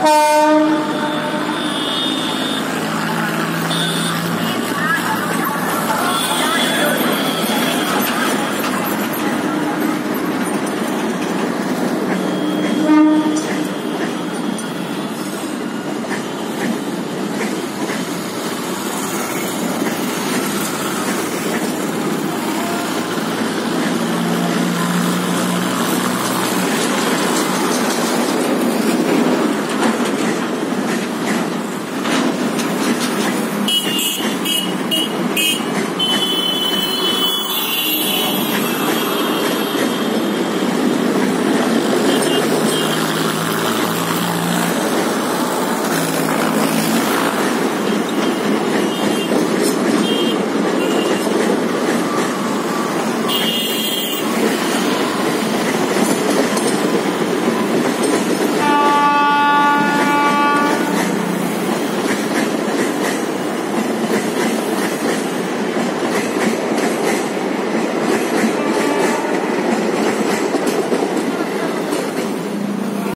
Bye.